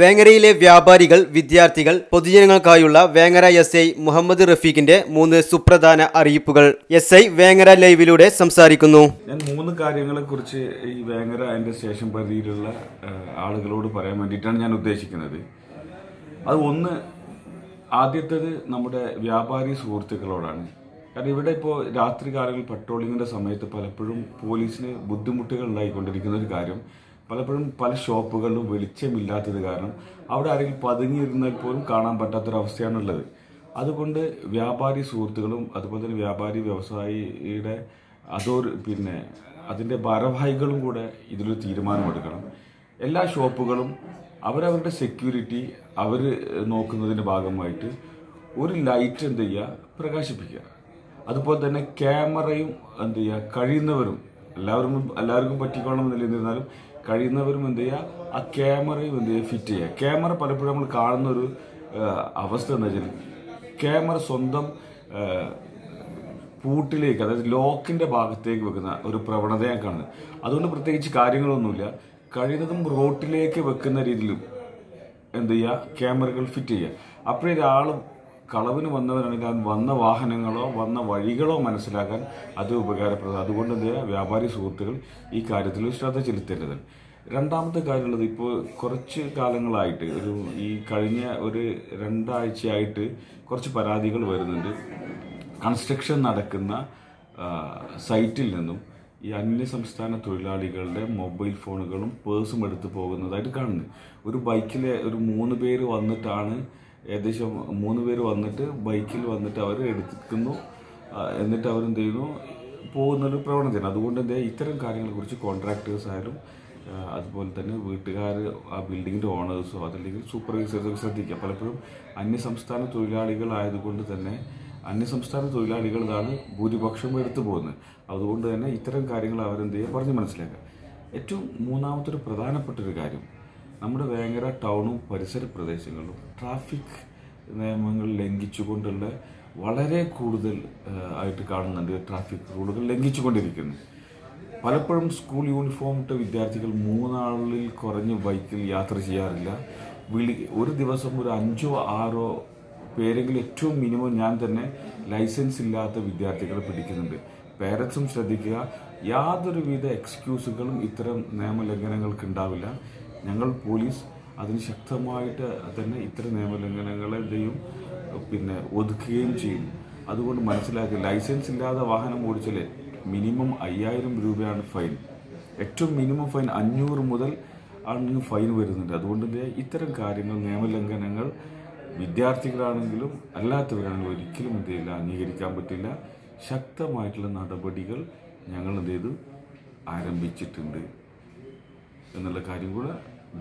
വേങ്ങരയിലെ വ്യാപാരികൾ വിദ്യാർത്ഥികൾ പൊതുജനങ്ങൾക്കായുള്ള വേങ്ങര എസ് ഐ മുഹമ്മദ് റഫീഖിന്റെ മൂന്ന് സുപ്രധാന അറിയിപ്പുകൾ. എസ് ഐ വേങ്ങര ലൈവിലൂടെ സംസാരിക്കുന്നു. ഞാൻ മൂന്ന് കാര്യങ്ങളെ കുറിച്ച് ഈ വേങ്ങര അതിന്റെ സ്റ്റേഷൻ പരിധിയിലുള്ള ആളുകളോട് പറയാൻ വേണ്ടിയിട്ടാണ് ഞാൻ ഉദ്ദേശിക്കുന്നത്. അത് ഒന്ന് ആദ്യത്തേത് നമ്മുടെ വ്യാപാരി സുഹൃത്തുക്കളോടാണ്. കാരണം ഇവിടെ ഇപ്പോൾ രാത്രി കാലങ്ങളിൽ പട്രോളിങ്ങിന്റെ സമയത്ത് പലപ്പോഴും പോലീസിന് ബുദ്ധിമുട്ടുകൾ ഉണ്ടായിക്കൊണ്ടിരിക്കുന്ന ഒരു കാര്യം. പലപ്പോഴും പല ഷോപ്പുകളിലും വെളിച്ചമില്ലാത്തത് കാരണം അവിടെ ആരെങ്കിലും പതുങ്ങിയിരുന്നാൽ പോലും കാണാൻ പറ്റാത്തൊരവസ്ഥയാണുള്ളത്. അതുകൊണ്ട് വ്യാപാരി സുഹൃത്തുക്കളും അതുപോലെ തന്നെ വ്യാപാരി വ്യവസായിയുടെ അതോ പിന്നെ അതിന്റെ ഭാരവാഹികളും കൂടെ ഇതിലൊരു തീരുമാനമെടുക്കണം. എല്ലാ ഷോപ്പുകളും അവരവരുടെ സെക്യൂരിറ്റി അവർ നോക്കുന്നതിന്റെ ഭാഗമായിട്ട് ഒരു ലൈറ്റ് എന്ത് ചെയ്യുക? പ്രകാശിപ്പിക്കുക. അതുപോലെ തന്നെ ക്യാമറയും എന്ത് ചെയ്യുക? കഴിയുന്നവരും എല്ലാവരും എല്ലാവർക്കും പറ്റിക്കോണമെന്നില്ല എന്നിരുന്നാലും കഴിയുന്നവരും എന്ത് ചെയ്യുക? ആ ക്യാമറയും എന്ത് ചെയ്യുക? ഫിറ്റ് ചെയ്യുക. ക്യാമറ പലപ്പോഴും നമ്മൾ കാണുന്ന ഒരു അവസ്ഥ എന്താ വെച്ചാൽ ക്യാമറ സ്വന്തം പൂട്ടിലേക്ക് അതായത് ലോക്കിന്റെ ഭാഗത്തേക്ക് വെക്കുന്ന ഒരു പ്രവണതയാണ് കാണുന്നത്. അതുകൊണ്ട് പ്രത്യേകിച്ച് കാര്യങ്ങളൊന്നുമില്ല. കഴിയുന്നതും റോട്ടിലേക്ക് വെക്കുന്ന രീതിയിലും എന്ത് ചെയ്യുക? ക്യാമറകൾ ഫിറ്റ് ചെയ്യുക. അപ്പോഴേ ഒരാൾ കളവിന് വന്നവരാണെങ്കിൽ അത് വന്ന വാഹനങ്ങളോ വന്ന വഴികളോ മനസ്സിലാക്കാൻ അത് ഉപകാരപ്രദം അതുകൊണ്ട് എന്ത് ചെയ്യുക? വ്യാപാരി സുഹൃത്തുക്കൾ ഈ കാര്യത്തിൽ ശ്രദ്ധ ചെലുത്തേണ്ടത് രണ്ടാമത്തെ കാര്യമുള്ളത് ഇപ്പോൾ കുറച്ച് കാലങ്ങളായിട്ട് ഒരു ഈ കഴിഞ്ഞ ഒരു രണ്ടാഴ്ചയായിട്ട് കുറച്ച് പരാതികൾ വരുന്നുണ്ട്. കൺസ്ട്രക്ഷൻ നടക്കുന്ന സൈറ്റിൽ നിന്നും ഈ അന്യ സംസ്ഥാന തൊഴിലാളികളുടെ മൊബൈൽ ഫോണുകളും പേഴ്സും എടുത്തു പോകുന്നതായിട്ട് കാണുന്നു ഒരു ബൈക്കിലെ ഒരു മൂന്ന് പേര് വന്നിട്ടാണ് ഏകദേശം മൂന്ന് പേര് വന്നിട്ട് ബൈക്കിൽ വന്നിട്ട് അവർ എടുക്കുന്നു എന്നിട്ട് അവരെന്ത് ചെയ്യുന്നു? പോകുന്നൊരു പ്രവണതയാണ്. അതുകൊണ്ട് എന്താ ഇത്തരം കാര്യങ്ങളെക്കുറിച്ച് കോൺട്രാക്ടേഴ്സ് ആയാലും അതുപോലെ തന്നെ വീട്ടുകാർ ആ ബിൽഡിങ്ങിന്റെ ഓണേഴ്സോ അതല്ലെങ്കിൽ സൂപ്പർവൈസേഴ്സൊക്കെ ശ്രദ്ധിക്കുക. പലപ്പോഴും അന്യസംസ്ഥാന തൊഴിലാളികളായതുകൊണ്ട് തന്നെ അന്യസംസ്ഥാന തൊഴിലാളികളാണ് ഭൂരിപക്ഷം എടുത്തു പോകുന്നത്. അതുകൊണ്ട് തന്നെ ഇത്തരം കാര്യങ്ങൾ അവരെന്ത് ചെയ്യുക? പറഞ്ഞ് മനസ്സിലാക്കുക. ഏറ്റവും മൂന്നാമത്തെ ഒരു പ്രധാനപ്പെട്ട ഒരു കാര്യം നമ്മുടെ വേങ്ങര ടൗണും പരിസര പ്രദേശങ്ങളിലും ട്രാഫിക് നിയമങ്ങൾ ലംഘിച്ചുകൊണ്ടുള്ള വളരെ കൂടുതൽ ആയിട്ട് കാണുന്നുണ്ട് ട്രാഫിക് റൂളുകൾ ലംഘിച്ചുകൊണ്ടിരിക്കുന്നു. പലപ്പോഴും സ്കൂൾ യൂണിഫോം ഇട്ട വിദ്യാർത്ഥികൾ മൂന്നാളിൽ കുറഞ്ഞ് ബൈക്കിൽ യാത്ര ചെയ്യാറില്ല. വിളി ഒരു ദിവസം ഒരു അഞ്ചോ ആറോ പേരെങ്കിലും ഏറ്റവും മിനിമം ഞാൻ തന്നെ ലൈസൻസ് ഇല്ലാത്ത വിദ്യാർത്ഥികളെ പിടിക്കുന്നുണ്ട്. പേരൻസും ശ്രദ്ധിക്കുക യാതൊരുവിധ എക്സ്ക്യൂസുകളും ഇത്തരം നിയമലംഘനങ്ങൾക്ക് ഉണ്ടാവില്ല. ഞങ്ങൾ പോലീസ് അതിന് ശക്തമായിട്ട് തന്നെ ഇത്തരം നിയമലംഘനങ്ങളുടെയും പിന്നെ ഒതുക്കുകയും ചെയ്യും. അതുകൊണ്ട് മനസ്സിലാക്കുക ലൈസൻസ് ഇല്ലാതെ വാഹനം ഓടിച്ചാൽ മിനിമം അയ്യായിരം രൂപയാണ് ഫൈൻ. ഏറ്റവും മിനിമം ഫൈൻ അഞ്ഞൂറ് മുതൽ ആണ് ഫൈൻ വരുന്നുണ്ട്. അതുകൊണ്ട് തന്നെ ഇത്തരം കാര്യങ്ങൾ നിയമലംഘനങ്ങൾ വിദ്യാർത്ഥികളാണെങ്കിലും അല്ലാത്തവരാണെങ്കിലും ഒരിക്കലും എന്ത് ചെയ്യില്ല അംഗീകരിക്കാൻ പറ്റില്ല. ശക്തമായിട്ടുള്ള നടപടികൾ ഞങ്ങൾ എന്ത് ചെയ്തു? ആരംഭിച്ചിട്ടുണ്ട്. എന്നുള്ള കാര്യം കൂടെ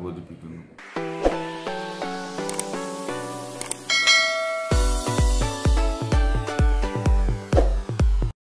ബോധിപ്പിക്കുന്നു.